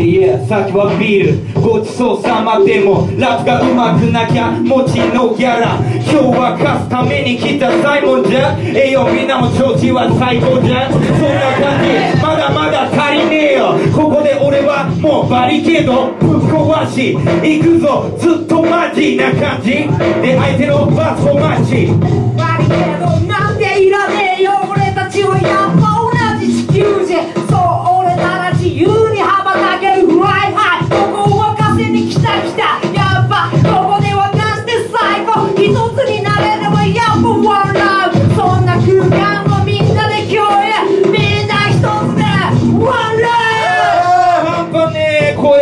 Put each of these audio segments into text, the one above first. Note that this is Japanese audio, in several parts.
いや先はビール。ごちそうさまでもラップがうまくなきゃ持ちのギャラ。今日は貸すために来たサイモンじゃ。栄養みんなも調子は最高じゃ。そんな感じ。まだまだ足りねえよ。ここで俺はもうバリケード。ぶっ壊し。行くぞ。ずっとマジな感じ。で相手のバスを待ち。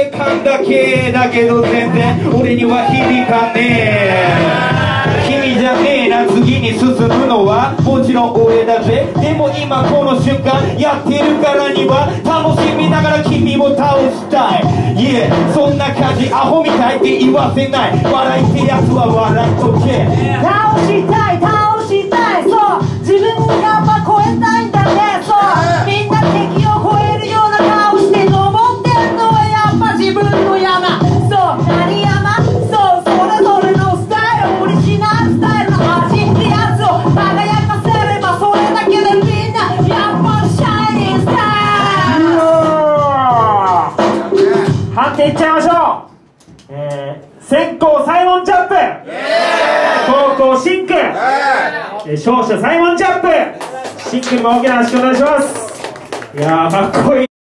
ねえ声かんだけだけど全然俺には響かねえ。君じゃねえな次に進むのはもちろん俺だぜ。でも今この瞬間やってるからには楽しみながら君を倒したい。Yeah そんな感じアホみたいって言わせない。笑いってやつは笑っとけ。判定いっちゃいましょう、えー、先行サイモンジャンプ。後攻シンク、えー勝者サイモンジャンプ。シンクにも大きな拍手お願いします。いやーかっこいい